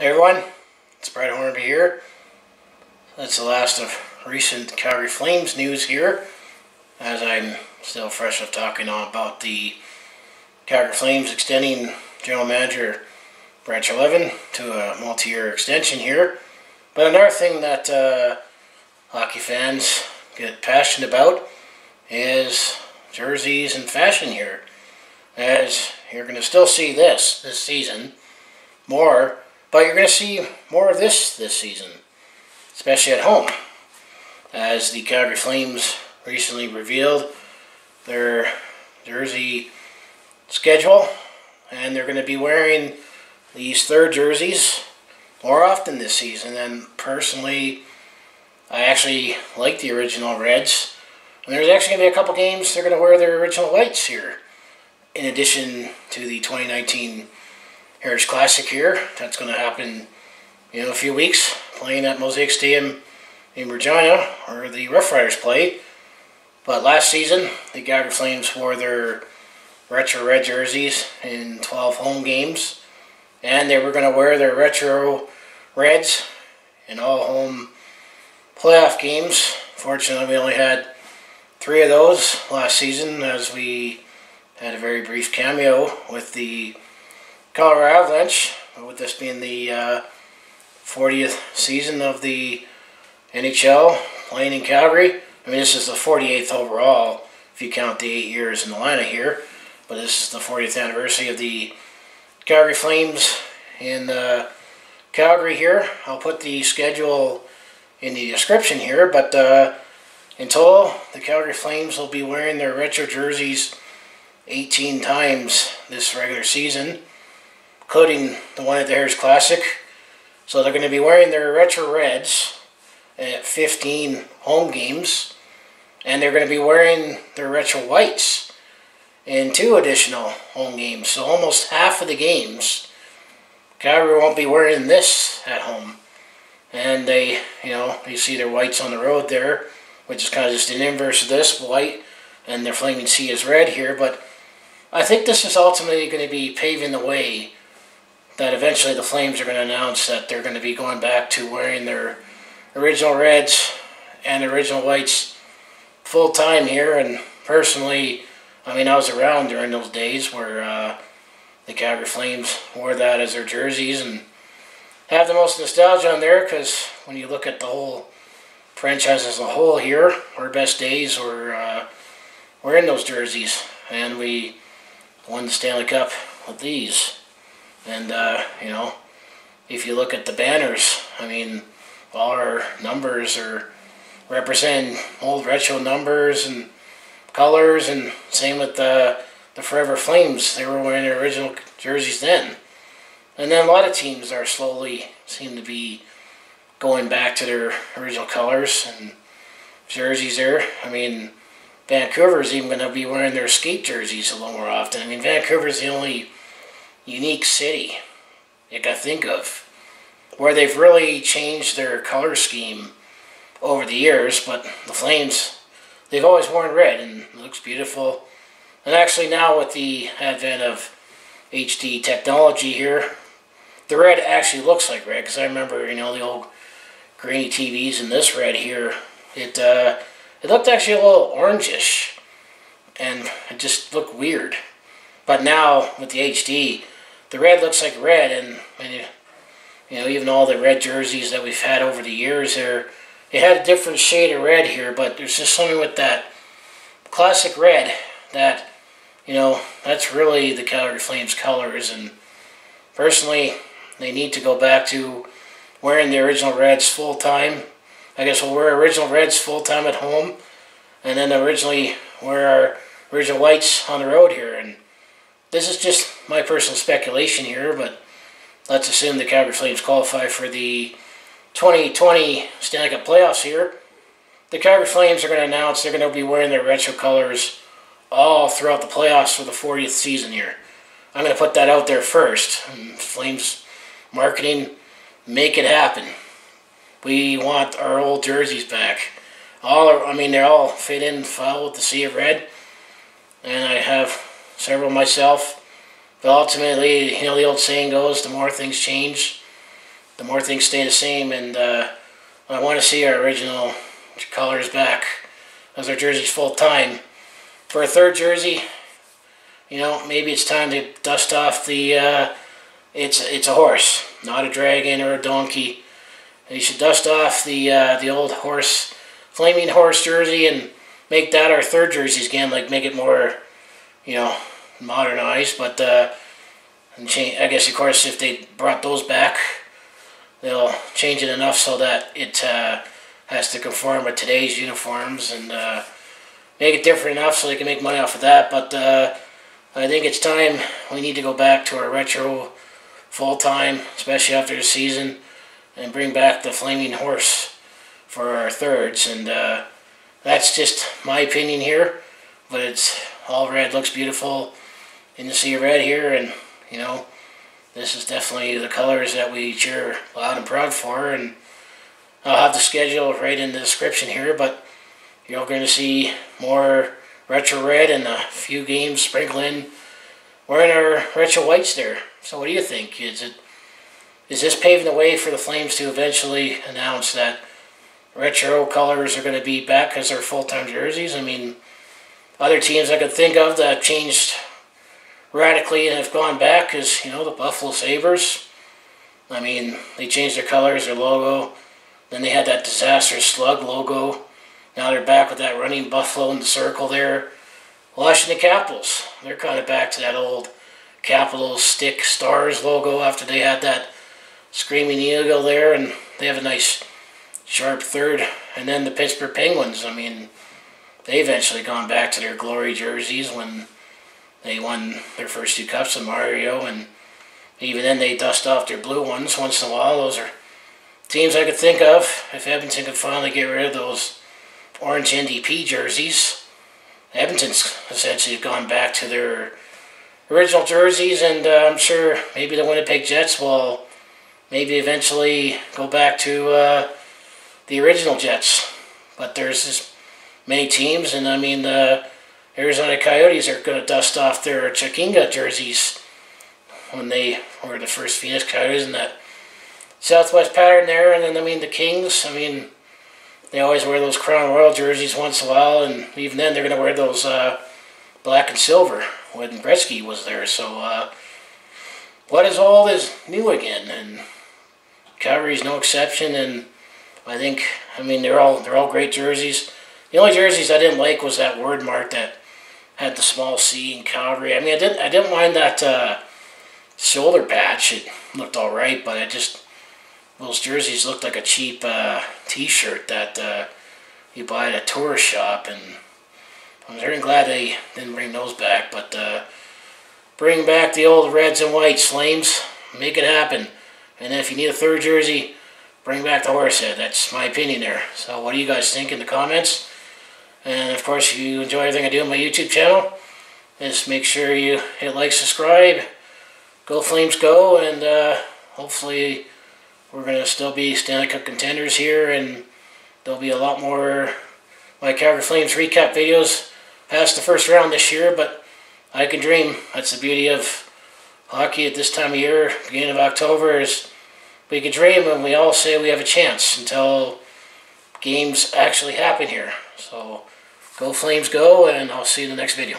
Hey everyone, it's Brett Hornby here. That's the last of recent Calgary Flames news here, as I'm still fresh of talking about the Calgary Flames extending general manager Brad Treliving to a multi-year extension here. But another thing that uh, hockey fans get passionate about is jerseys and fashion here. As you're going to still see this this season more but you're going to see more of this this season, especially at home, as the Calgary Flames recently revealed their jersey schedule, and they're going to be wearing these third jerseys more often this season. And personally, I actually like the original Reds. And there's actually going to be a couple games they're going to wear their original whites here, in addition to the 2019 Heritage Classic here. That's going to happen in a few weeks, playing at Mosaic Stadium in Regina, where the Rough Riders play. But last season, the Calgary Flames wore their retro red jerseys in 12 home games, and they were going to wear their retro reds in all home playoff games. Fortunately, we only had three of those last season, as we had a very brief cameo with the Colorado Avalanche, with this being the uh, 40th season of the NHL playing in Calgary. I mean, this is the 48th overall if you count the eight years in Atlanta here. But this is the 40th anniversary of the Calgary Flames in uh, Calgary here. I'll put the schedule in the description here. But uh, in total, the Calgary Flames will be wearing their retro jerseys 18 times this regular season including the one at the Heritage Classic. So they're going to be wearing their retro reds at 15 home games, and they're going to be wearing their retro whites in two additional home games. So almost half of the games, Calgary won't be wearing this at home. And they, you know, you see their whites on the road there, which is kind of just an inverse of this white, and their flaming C is red here. But I think this is ultimately going to be paving the way that eventually the Flames are going to announce that they're going to be going back to wearing their original reds and original whites full time here. And personally, I mean, I was around during those days where uh, the Calgary Flames wore that as their jerseys and have the most nostalgia on there because when you look at the whole franchise as a whole here, our best days were uh, were in those jerseys, and we won the Stanley Cup with these. And, uh, you know, if you look at the banners, I mean, all our numbers are representing old retro numbers and colors, and same with the, the Forever Flames. They were wearing their original jerseys then. And then a lot of teams are slowly seem to be going back to their original colors and jerseys there. I mean, Vancouver's even going to be wearing their skate jerseys a little more often. I mean, Vancouver's the only unique city you can think of where they've really changed their color scheme over the years, but the Flames, they've always worn red and it looks beautiful. And actually now with the advent of HD technology here, the red actually looks like red because I remember, you know, the old grainy TVs in this red here. It, uh, it looked actually a little orangish and it just looked weird. But now with the HD, the red looks like red, and, and you know even all the red jerseys that we've had over the years, there it had a different shade of red here, but there's just something with that classic red that you know that's really the Calgary Flames colors, and personally, they need to go back to wearing the original reds full time. I guess we'll wear original reds full time at home, and then originally wear our original whites on the road here, and this is just my personal speculation here, but let's assume the Calgary Flames qualify for the 2020 Stanley Cup playoffs here. The Calgary Flames are going to announce they're going to be wearing their retro colors all throughout the playoffs for the 40th season here. I'm going to put that out there first. Flames marketing, make it happen. We want our old jerseys back. All, are, I mean, they all fit in well with the sea of red, and I have several myself. But ultimately, you know, the old saying goes, the more things change, the more things stay the same. And uh, I want to see our original colors back as our jerseys full time. For a third jersey, you know, maybe it's time to dust off the. Uh, it's it's a horse, not a dragon or a donkey. And you should dust off the uh, the old horse, flaming horse jersey, and make that our third jerseys again. Like make it more, you know, modernized. But uh. I guess of course if they brought those back, they'll change it enough so that it uh, has to conform with today's uniforms and uh, make it different enough so they can make money off of that. But uh, I think it's time we need to go back to our retro full time, especially after the season, and bring back the Flaming Horse for our thirds. And uh, that's just my opinion here, but it's all red, looks beautiful in the sea of red here, and you know, this is definitely the colors that we cheer loud and proud for. And I'll have the schedule right in the description here, but you're going to see more retro red and a few games sprinkling wearing our retro whites there. So what do you think? Is it is this paving the way for the Flames to eventually announce that retro colors are going to be back as their full-time jerseys? I mean, other teams I could think of that changed radically and have gone back is, you know, the Buffalo Sabres. I mean, they changed their colors, their logo. Then they had that disastrous slug logo. Now they're back with that running buffalo in the circle there. Washington Capitals, they're kind of back to that old Capital stick stars logo after they had that screaming eagle there, and they have a nice sharp third. And then the Pittsburgh Penguins, I mean, they eventually gone back to their glory jerseys when they won their first two cups of Mario, and even then they dust off their blue ones once in a while. Those are teams I could think of if Edmonton could finally get rid of those orange NDP jerseys. Edmonton's essentially gone back to their original jerseys, and uh, I'm sure maybe the Winnipeg Jets will maybe eventually go back to uh, the original Jets. But there's this many teams, and I mean the Arizona Coyotes are going to dust off their Kachina jerseys when they were the first Phoenix Coyotes in that Southwest pattern there, and then I mean the Kings. I mean they always wear those Crown Royal jerseys once in a while, and even then they're going to wear those uh, black and silver when Gretzky was there. So, uh, what is all this new again? And Calgary's no exception. And I think, I mean, they're all they're all great jerseys. The only jerseys I didn't like was that word mark that had the small C in Calgary. I mean, I didn't I didn't mind that uh, shoulder patch. It looked all right, but I just those jerseys looked like a cheap uh, T-shirt that uh, you buy at a tourist shop, and I'm very glad they didn't bring those back. But uh, bring back the old reds and whites, Flames, make it happen. And if you need a third jersey, bring back the horse head. That's my opinion there. So what do you guys think in the comments? Of course, if you enjoy everything I do on my YouTube channel, just make sure you hit like, subscribe, go Flames go, and uh, hopefully we're going to still be Stanley Cup contenders here, and there'll be a lot more my Calgary Flames recap videos past the first round this year, but I can dream. That's the beauty of hockey at this time of year, beginning of October, is we can dream and we all say we have a chance until games actually happen here. So go Flames go, and I'll see you in the next video.